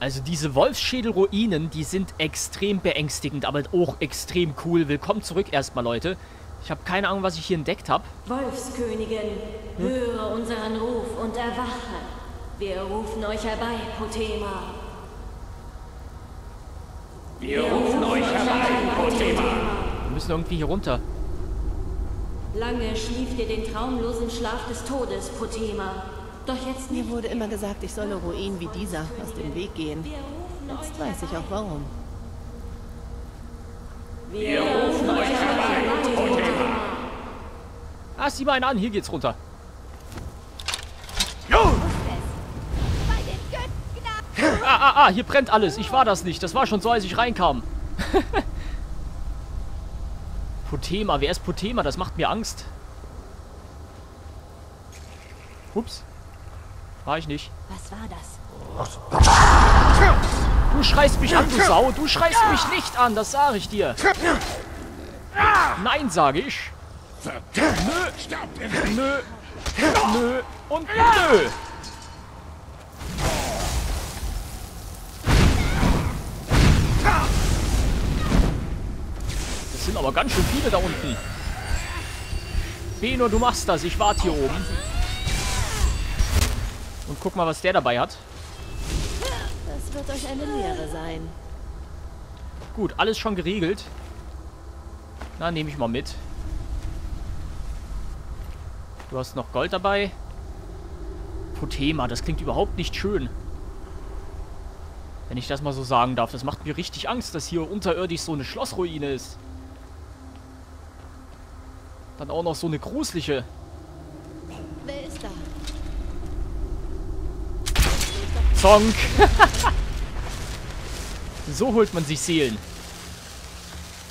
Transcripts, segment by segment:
Also diese Wolfsschädel-Ruinen, die sind extrem beängstigend, aber auch extrem cool. Willkommen zurück erstmal, Leute. Ich habe keine Ahnung, was ich hier entdeckt habe. Wolfskönigin, höre unseren Ruf und erwache. Wir rufen euch herbei, Potema. Wir rufen euch herbei, Potema. Wir müssen irgendwie hier runter. Lange schlieft ihr den traumlosen Schlaf des Todes, Potema. Doch jetzt Mir wurde immer gesagt, ich solle Ruinen wie dieser aus dem Weg gehen. Jetzt weiß ich auch warum. Wir rufen euch herbei, Potema. Ah, sieh mal einen an, hier geht's runter. Ah, ah, ah, hier brennt alles. Ich war das nicht. Das war schon so, als ich reinkam. Potema, wer ist Potema? Das macht mir Angst. Ups. War ich nicht. Was war das? Du schreist mich an, du Sau. Du schreist mich nicht an, das sage ich dir. Nein, sage ich. In Nö. Nö. Und nö. Das sind aber ganz schön viele da unten. Beno, du machst das. Ich warte hier oben. Und guck mal, was der dabei hat. Das wird euch eine Lehre sein. Gut, alles schon geregelt. Na, nehme ich mal mit. Du hast noch Gold dabei. Potema, das klingt überhaupt nicht schön. Wenn ich das mal so sagen darf. Das macht mir richtig Angst, dass hier unterirdisch so eine Schlossruine ist. Dann auch noch so eine gruselige. Wer ist da? Zonk. so holt man sich Seelen.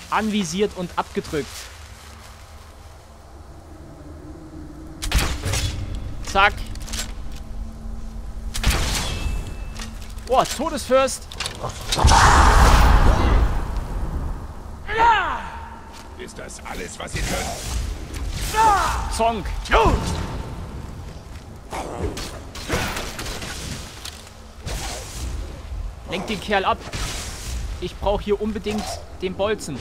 Anvisiert und abgedrückt. Zack. Boah, Todesfürst. Ist das alles, was ihr könnt? Zonk. Lenk den Kerl ab. Ich brauche hier unbedingt den Bolzen.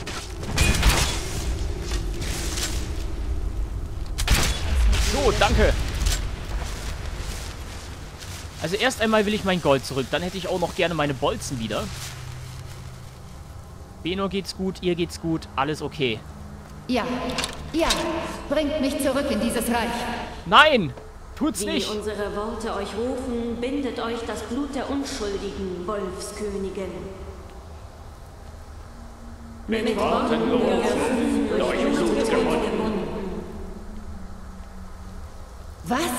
So, danke. Also erst einmal will ich mein Gold zurück. Dann hätte ich auch noch gerne meine Bolzen wieder. Beno geht's gut, ihr geht's gut, alles okay. Ja, ja, bringt mich zurück in dieses Reich. Nein! Tut's Wie nicht! unsere Worte euch rufen, bindet euch das Blut der Unschuldigen, Wolfskönigin. Mit Worten loben, durch Blut gewonnen. Was?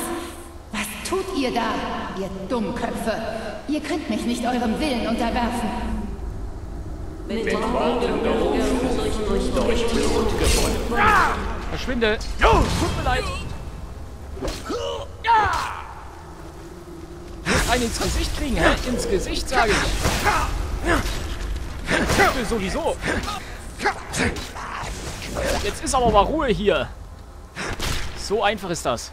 Was tut ihr da, ihr Dummköpfe? Ihr könnt mich nicht eurem Willen unterwerfen. Mit Worten gerufen, durch, Blut gewonnen. Verschwinde! Tut mir leid! Einen ins Gesicht kriegen, hä? Ins Gesicht, sage ich. Ich sowieso. Jetzt ist aber mal Ruhe hier. So einfach ist das.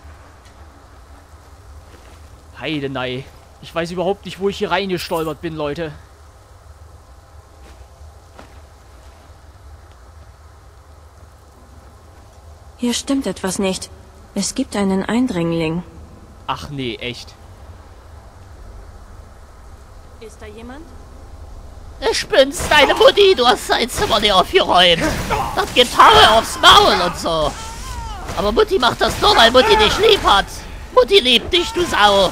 Heidenei. Ich weiß überhaupt nicht, wo ich hier reingestolpert bin, Leute. Hier stimmt etwas nicht. Es gibt einen Eindringling. Ach nee, echt. Ist da jemand? Du spinnst, deine Mutti, du hast sein Zimmer nicht aufgeräumt. Das gibt Haare aufs Maul und so. Aber Mutti macht das nur, weil Mutti dich lieb hat. Mutti liebt dich, du Sau.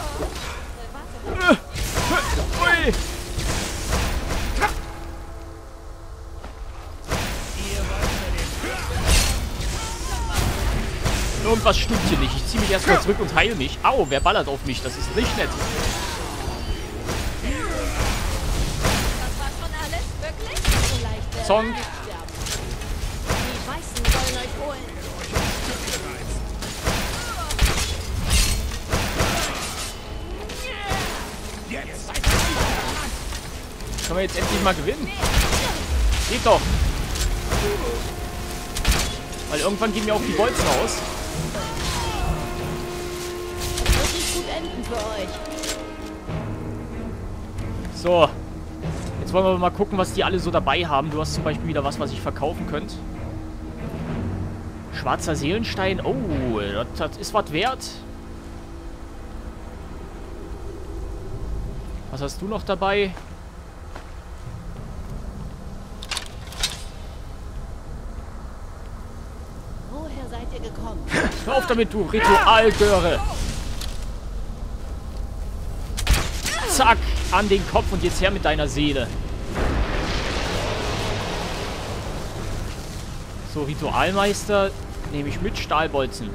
Irgendwas stimmt hier nicht. Ich ziehe mich erstmal zurück und heile mich. Au, wer ballert auf mich? Das ist nicht nett. Jetzt! Können wir jetzt endlich mal gewinnen? Geht doch. Weil irgendwann gehen mir auch die Bolzen aus. Gut enden für euch. So. Jetzt wollen wir mal gucken, was die alle so dabei haben. Du hast zum Beispiel wieder was, was ich verkaufen könnte. Schwarzer Seelenstein. Oh, das, ist was wert. Was hast du noch dabei? Woher seid ihr gekommen? Hör auf damit, du Ritualgöre. Zack, an den Kopf und jetzt her mit deiner Seele. So, Ritualmeister nehme ich mit Stahlbolzen.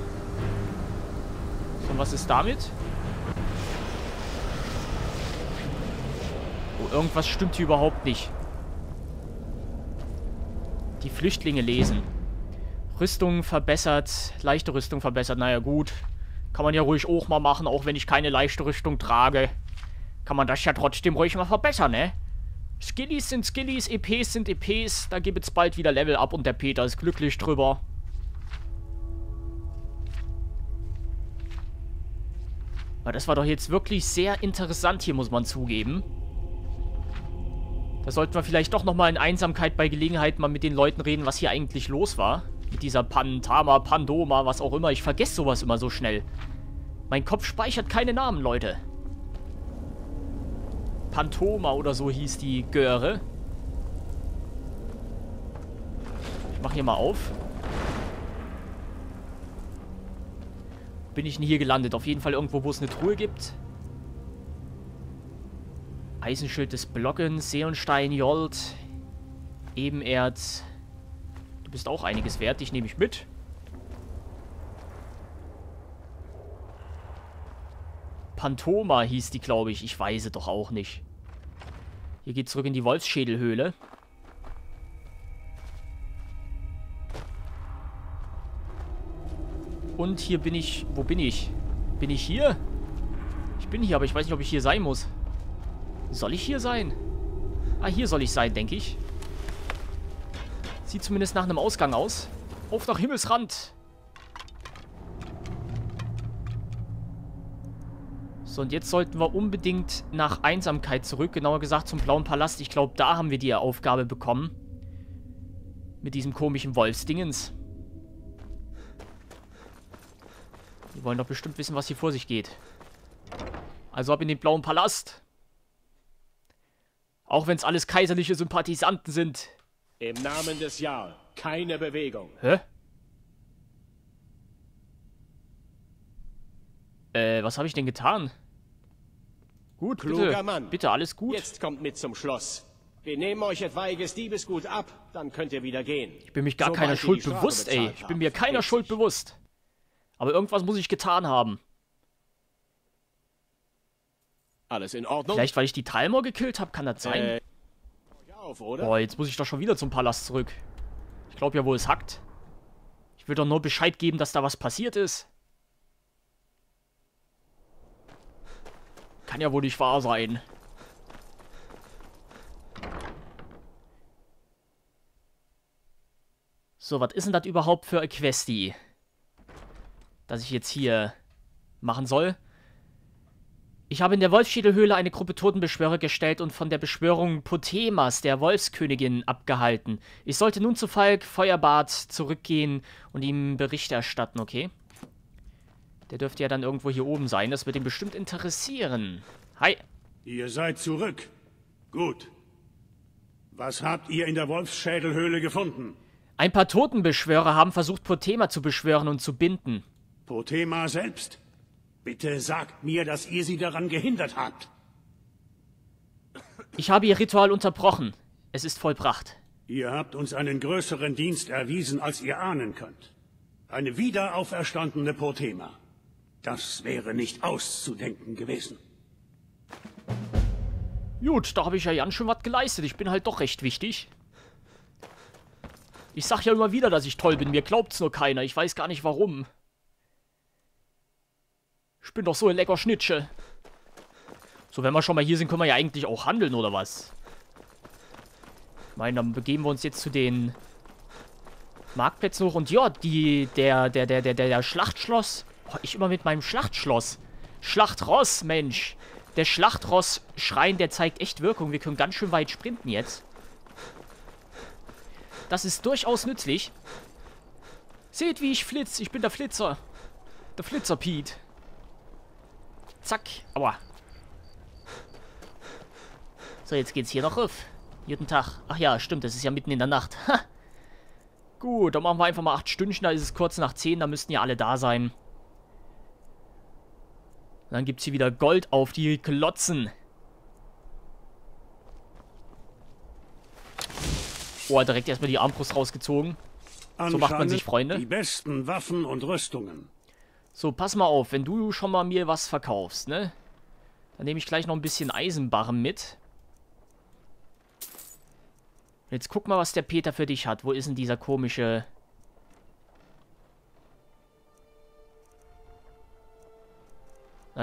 So, und was ist damit? Oh, irgendwas stimmt hier überhaupt nicht. Die Flüchtlinge lesen. Rüstung verbessert, leichte Rüstung verbessert. Naja, gut. Kann man ja ruhig auch mal machen, auch wenn ich keine leichte Rüstung trage. Kann man das ja trotzdem ruhig mal verbessern, ne? Skillies sind Skillies, EPs sind EPs. Da gibt es bald wieder Level up und der Peter ist glücklich drüber. Aber das war doch jetzt wirklich sehr interessant hier, muss man zugeben. Da sollten wir vielleicht doch nochmal in Einsamkeit bei Gelegenheit mal mit den Leuten reden, was hier eigentlich los war. Mit dieser Pantama, Pandoma, was auch immer. Ich vergesse sowas immer so schnell. Mein Kopf speichert keine Namen, Leute. Pantoma oder so hieß die Göre. Ich mach hier mal auf. Bin ich denn hier gelandet? Auf jeden Fall irgendwo, wo es eine Truhe gibt. Eisenschild des Blockens, Seelenstein, Jolt, Ebenerz. Du bist auch einiges wert, dich nehme ich mit. Pantoma hieß die, glaube ich. Ich weiß es doch auch nicht. Hier geht zurück in die Wolfsschädelhöhle. Und hier bin ich... Wo bin ich? Bin ich hier? Ich bin hier, aber ich weiß nicht, ob ich hier sein muss. Soll ich hier sein? Ah, hier soll ich sein, denke ich. Sieht zumindest nach einem Ausgang aus. Auf nach Himmelsrand. So, und jetzt sollten wir unbedingt nach Einsamkeit zurück. Genauer gesagt zum Blauen Palast. Ich glaube, da haben wir die Aufgabe bekommen. Mit diesem komischen Wolfsdingens. Die wollen doch bestimmt wissen, was hier vor sich geht. Also ab in den Blauen Palast. Auch wenn es alles kaiserliche Sympathisanten sind. Im Namen des Jarl, keine Bewegung. Hä? Äh, was habe ich denn getan? Gut, Kluger bitte. Mann. Bitte, alles gut. Jetzt kommt mit zum Schloss. Wir nehmen euch etwaiges Diebesgut ab, dann könnt ihr wieder gehen. Ich bin mich gar Sobald keiner Schuld bewusst, ey. Ich bin mir keiner Richtig. Schuld bewusst. Aber irgendwas muss ich getan haben. Alles in Ordnung? Vielleicht, weil ich die Talmor gekillt habe, kann das sein? Äh, auf, oder? Boah, jetzt muss ich doch schon wieder zum Palast zurück. Ich glaube ja wohl, es hackt. Ich will doch nur Bescheid geben, dass da was passiert ist. Kann ja wohl nicht wahr sein. So, was ist denn das überhaupt für ein Questi? Das ich jetzt hier machen soll? Ich habe in der Wolfsschädelhöhle eine Gruppe Totenbeschwörer gestellt und von der Beschwörung Potemas, der Wolfskönigin, abgehalten. Ich sollte nun zu Falk Feuerbart zurückgehen und ihm Bericht erstatten, okay? Der dürfte ja dann irgendwo hier oben sein. Das wird ihn bestimmt interessieren. Hi. Ihr seid zurück. Gut. Was habt ihr in der Wolfsschädelhöhle gefunden? Ein paar Totenbeschwörer haben versucht, Potema zu beschwören und zu binden. Potema selbst? Bitte sagt mir, dass ihr sie daran gehindert habt. Ich habe ihr Ritual unterbrochen. Es ist vollbracht. Ihr habt uns einen größeren Dienst erwiesen, als ihr ahnen könnt. Eine wiederauferstandene Potema. Das wäre nicht auszudenken gewesen. Gut, da habe ich ja ganz schön was geleistet. Ich bin halt doch recht wichtig. Ich sag ja immer wieder, dass ich toll bin. Mir glaubt's nur keiner. Ich weiß gar nicht warum. Ich bin doch so ein lecker Schnittsche. So, wenn wir schon mal hier sind, können wir ja eigentlich auch handeln, oder was? Ich meine, dann begeben wir uns jetzt zu den Marktplätzen hoch. Und ja, die, der, der, der, der, der, der Schlachtschloss. Oh, ich immer mit meinem Schlachtschloss. Schlachtross, Mensch. Der Schlachtross-Schrein, der zeigt echt Wirkung. Wir können ganz schön weit sprinten jetzt. Das ist durchaus nützlich. Seht, wie ich flitz. Ich bin der Flitzer. Der Flitzer Pete. Zack. Aua. So, jetzt geht's hier noch auf. Guten Tag. Ach ja, stimmt, das ist ja mitten in der Nacht. Ha. Gut, dann machen wir einfach mal 8 Stündchen. Da ist es kurz nach 10. Da müssten ja alle da sein. Dann gibt es hier wieder Gold auf die Klotzen. Oh, direkt erstmal die Armbrust rausgezogen. So macht man sich Freunde. Die besten Waffen und Rüstungen. So, pass mal auf, wenn du schon mal mir was verkaufst, ne? Dann nehme ich gleich noch ein bisschen Eisenbarren mit. Jetzt guck mal, was der Peter für dich hat. Wo ist denn dieser komische...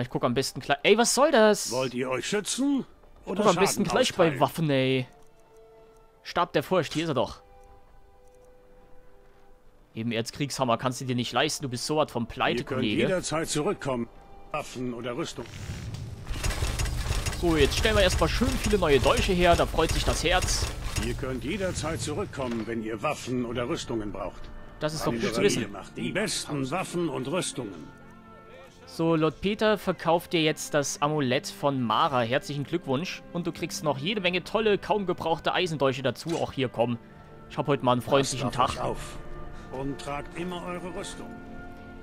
ich guck am besten gleich... Ey, was soll das? Wollt ihr euch schützen? Oder Guck am besten gleich bei austeilen? Waffen, ey. Stab der Furcht, hier ist er doch. Eben Erzkriegshammer kannst du dir nicht leisten, du bist so was vom Pleite, Ihr könnt Kollege. jederzeit zurückkommen. Waffen oder Rüstung. So, jetzt stellen wir erstmal schön viele neue Dolche her, da freut sich das Herz. Ihr könnt jederzeit zurückkommen, wenn ihr Waffen oder Rüstungen braucht. Das ist doch gut zu wissen. Die besten Waffen und Rüstungen. So, Lord Peter verkauft dir jetzt das Amulett von Mara. Herzlichen Glückwunsch. Und du kriegst noch jede Menge tolle, kaum gebrauchte Eisendolche dazu. Auch hier, komm. Ich habe heute mal einen freundlichen Tag. auf. Und tragt immer eure Rüstung.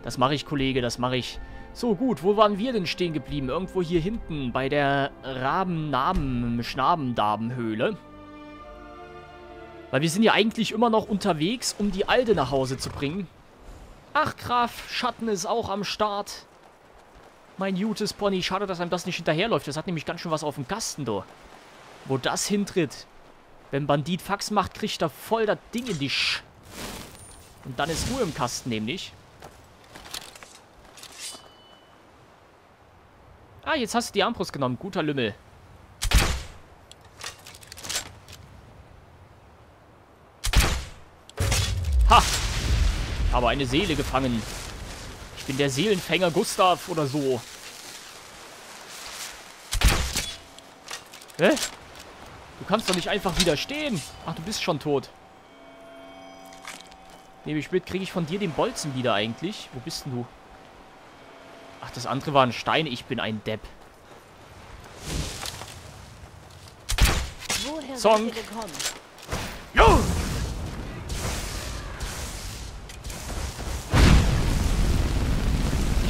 Das mache ich, Kollege, das mache ich. So, gut, wo waren wir denn stehen geblieben? Irgendwo hier hinten, bei der Raben-Naben-Schnabendaben-Höhle. Weil wir sind ja eigentlich immer noch unterwegs, um die Alde nach Hause zu bringen. Ach, Graf, Schatten ist auch am Start. Mein gutes Pony, schade, dass einem das nicht hinterherläuft. Das hat nämlich ganz schön was auf dem Kasten, du. Wo das hintritt. Wenn Bandit Fax macht, kriegt er voll das Ding in die Sch... Und dann ist Ruhe im Kasten nämlich. Ah, jetzt hast du die Armbrust genommen. Guter Lümmel. Ha! Habe eine Seele gefangen. Ich bin der Seelenfänger Gustav oder so. Hä? Du kannst doch nicht einfach widerstehen. Ach, du bist schon tot. Nehme ich mit, kriege ich von dir den Bolzen wieder eigentlich? Wo bist denn du? Ach, das andere war ein Stein. Ich bin ein Depp. Woher Song.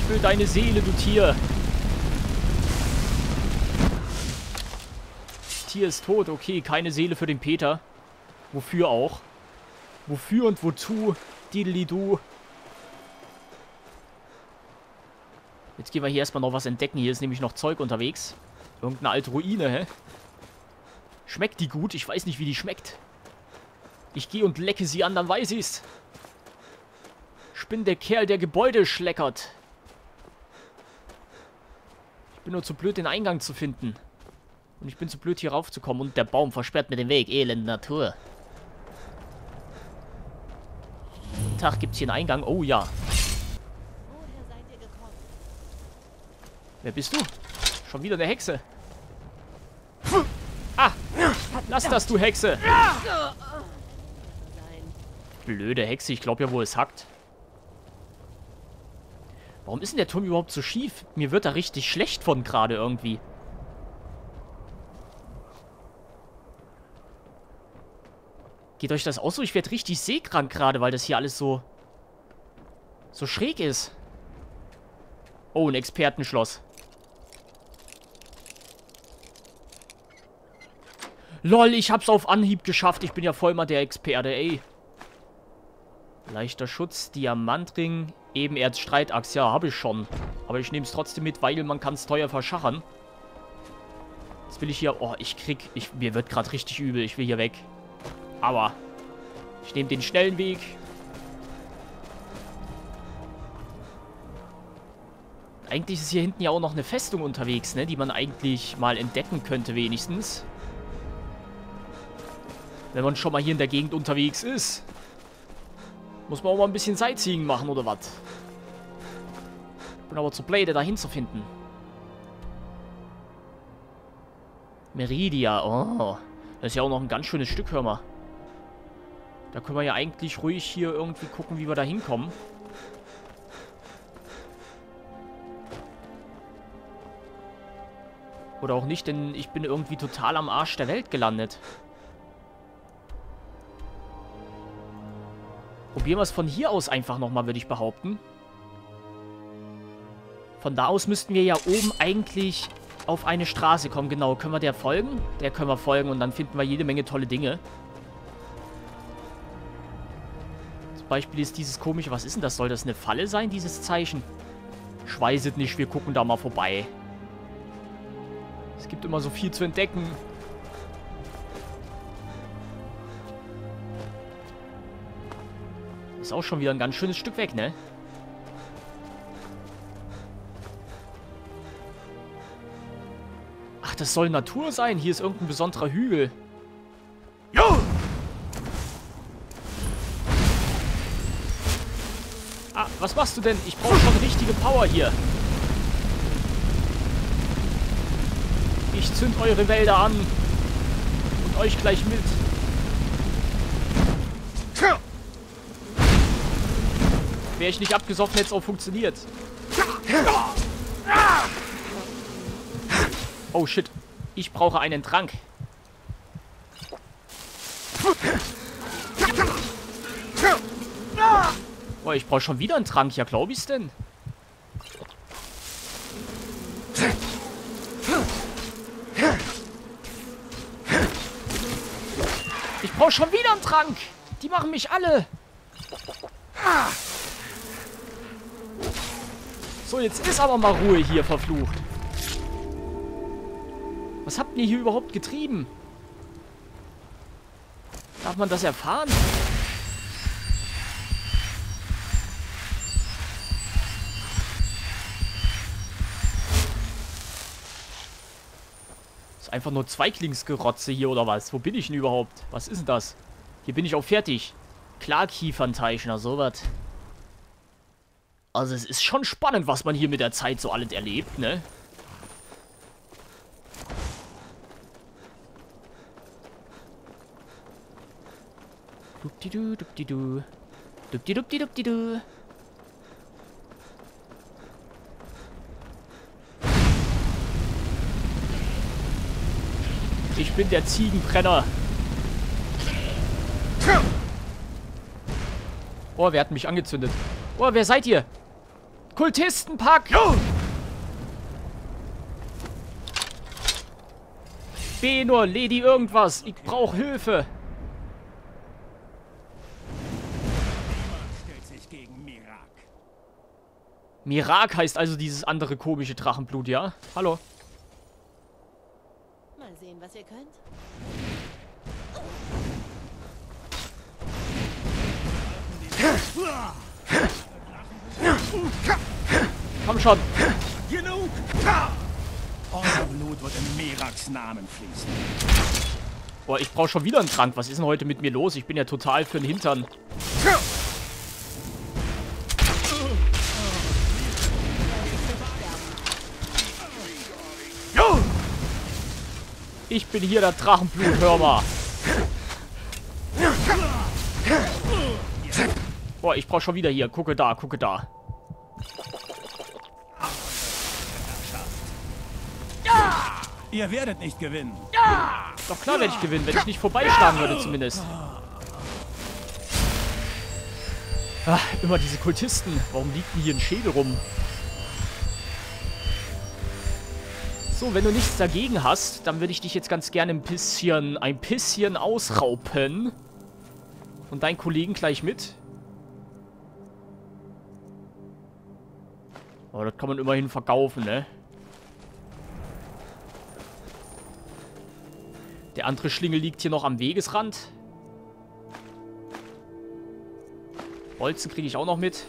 Will deine Seele, du Tier. Tier ist tot. Okay, keine Seele für den Peter. Wofür auch? Wofür und wozu? Dideli-du. Jetzt gehen wir hier erstmal noch was entdecken. Hier ist nämlich noch Zeug unterwegs. Irgendeine alte Ruine, hä? Schmeckt die gut? Ich weiß nicht, wie die schmeckt. Ich gehe und lecke sie an, dann weiß ich's. Ich bin der Kerl, der Gebäude schleckert. Ich bin nur zu blöd, den Eingang zu finden. Und ich bin zu blöd, hier raufzukommen. Und der Baum versperrt mir den Weg. Elende Natur. Guten Tag, gibt's hier einen Eingang? Oh ja. Wer bist du? Schon wieder eine Hexe. Ah! Lass das, du Hexe! Blöde Hexe, ich glaube ja, wo es hackt. Warum ist denn der Turm überhaupt so schief? Mir wird da richtig schlecht von gerade irgendwie. Geht euch das auch so? Ich werde richtig seekrank gerade, weil das hier alles so... so schräg ist. Oh, ein Expertenschloss. Lol, ich hab's auf Anhieb geschafft. Ich bin ja voll mal der Experte, ey. Leichter Schutz, Diamantring, Ebenerz, Streitachs. Ja, habe ich schon. Aber ich nehme es trotzdem mit, weil man kann es teuer verschachern. Jetzt will ich hier... Oh, ich krieg... Ich, mir wird gerade richtig übel. Ich will hier weg. Aber... Ich nehme den schnellen Weg. Eigentlich ist hier hinten ja auch noch eine Festung unterwegs, ne? Die man eigentlich mal entdecken könnte, wenigstens. Wenn man schon mal hier in der Gegend unterwegs ist. Muss man auch mal ein bisschen Sightseeing machen, oder was? Bin aber zu blöde, da hinzufinden. Meridia, oh. Das ist ja auch noch ein ganz schönes Stück, hör mal. Da können wir ja eigentlich ruhig hier irgendwie gucken, wie wir da hinkommen. Oder auch nicht, denn ich bin irgendwie total am Arsch der Welt gelandet. Probieren wir es von hier aus einfach nochmal, würde ich behaupten. Von da aus müssten wir ja oben eigentlich auf eine Straße kommen. Genau, können wir der folgen? Der können wir folgen und dann finden wir jede Menge tolle Dinge. Zum Beispiel ist dieses komische... Was ist denn das? Soll das eine Falle sein, dieses Zeichen? Ich weiß es nicht, wir gucken da mal vorbei. Es gibt immer so viel zu entdecken. Ist auch schon wieder ein ganz schönes Stück weg, ne? Ach, das soll Natur sein. Hier ist irgendein besonderer Hügel. Jo! Ah, was machst du denn? Ich brauche schon richtige Power hier. Ich zünd eure Wälder an. Und euch gleich mit. Wäre ich nicht abgesoffen, hätte es auch funktioniert. Oh shit. Ich brauche einen Trank. Oh, ich brauche schon wieder einen Trank. Ja, glaube ich's denn? Ich brauche schon wieder einen Trank. Die machen mich alle. So, jetzt ist aber mal Ruhe hier, verflucht. Was habt ihr hier überhaupt getrieben? Darf man das erfahren? Ist einfach nur Zweiklingsgerotze hier oder was? Wo bin ich denn überhaupt? Was ist denn das? Hier bin ich auch fertig. Klarkiefernteich, sowas. Also es ist schon spannend, was man hier mit der Zeit so alles erlebt, ne? Dupdidu, dupdidu. Dupdidupdi, dupdidu. Ich bin der Ziegenbrenner. Oh, wer hat mich angezündet? Oh, wer seid ihr? Kultistenpack! Benor, Lady irgendwas. Ich brauche Hilfe. Mirak heißt also dieses andere komische Drachenblut, ja? Hallo. Mal sehen, was ihr könnt. Komm schon. Genug! Euer Blut wird in Miraks Namen fließen. Boah, ich brauche schon wieder einen Trank. Was ist denn heute mit mir los? Ich bin ja total für den Hintern. Ich bin hier der Drachenblut, hör mal. Boah, ich brauche schon wieder hier. Gucke da, gucke da. Ihr werdet nicht gewinnen. Doch klar werde ich gewinnen, wenn ich nicht vorbeischlagen würde zumindest. Ach, immer diese Kultisten. Warum liegt denn hier ein Schädel rum? So, wenn du nichts dagegen hast, dann würde ich dich jetzt ganz gerne ein bisschen, ein bisschen ausraupen. Und deinen Kollegen gleich mit. Aber das kann man immerhin verkaufen, ne? Der andere Schlingel liegt hier noch am Wegesrand. Bolzen kriege ich auch noch mit.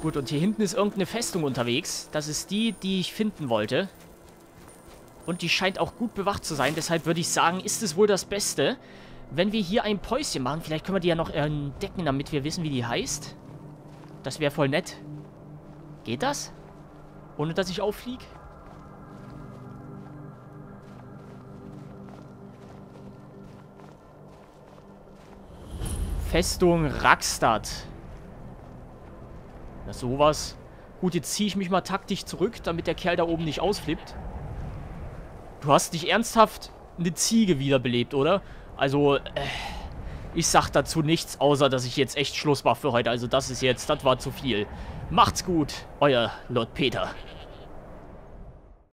Gut, und hier hinten ist irgendeine Festung unterwegs. Das ist die, die ich finden wollte. Und die scheint auch gut bewacht zu sein. Deshalb würde ich sagen, ist es wohl das Beste, wenn wir hier ein Päuschen machen. Vielleicht können wir die ja noch entdecken, damit wir wissen, wie die heißt. Das wäre voll nett. Geht das? Ohne dass ich auffliege? Festung Rackstadt. Na sowas. Gut, jetzt ziehe ich mich mal taktisch zurück, damit der Kerl da oben nicht ausflippt. Du hast dich ernsthaft eine Ziege wiederbelebt, oder? Also, äh ich sag dazu nichts, außer dass ich jetzt echt Schluss mache für heute. Also das ist jetzt, das war zu viel. Macht's gut, euer Lord Peter.